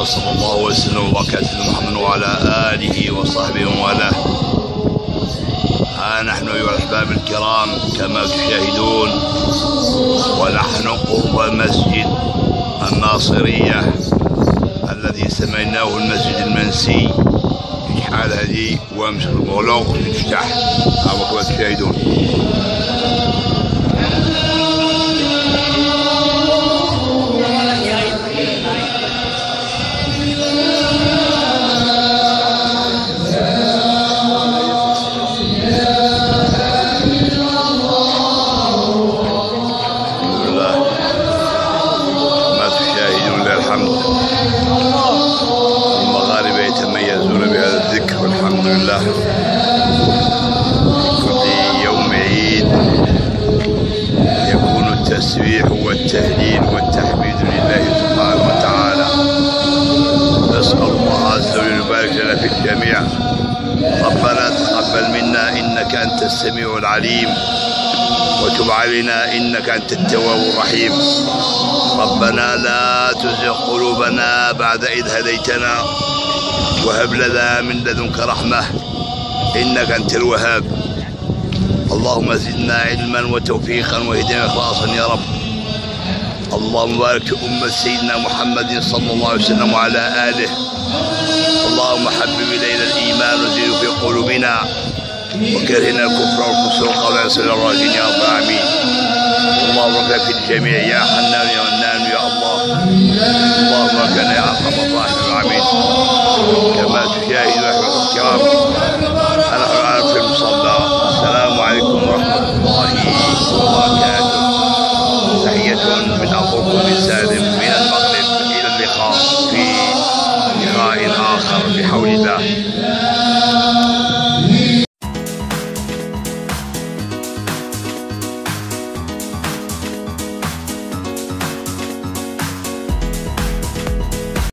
وصلى الله وسلم وبارك على سيدنا محمد وعلى آله وصحبه وله ها نحن أيها الأحباب الكرام كما تشاهدون ونحن قرب مسجد الناصرية الذي سميناه المسجد المنسي. حال هذه وامس المغلق يفتح كما تشاهدون. تشاهدون لله الحمد المغاربة يتميزون بهذا الذكر والحمد لله. كل يوم عيد يكون التسبيح والتهليل والتحميد لله سبحانه وتعالى. نسأل الله عز وجل يبارك لنا في الجميع. ربنا تقبل منا إنك أنت السميع العليم وتب علينا إنك أنت التواب الرحيم. ربنا لا تزغ قلوبنا بعد إذ هديتنا وهب لنا من لدنك رحمة إنك أنت الوهاب. اللهم زدنا علما وتوفيقا وهدنا إخلاصا يا رب. اللهم بارك في أمة سيدنا محمد صلى الله عليه وسلم وعلى آله. اللهم حبب إلينا الإيمان وزينه في قلوبنا وكرهنا الكفر والفسوق والعصيان الراجين يا رب العالمين. اللهم في الجميع. يا حنان يا منان يا الله. اللهم اغفر يا أرحم الراحمين. العالمين كما تشاهد احباب الكرام نحن الان في المصلى. السلام عليكم ورحمة الله وبركاته. تحية من اخوكم سالم من المغرب إلى اللقاء في لقاء آخر بحول الله.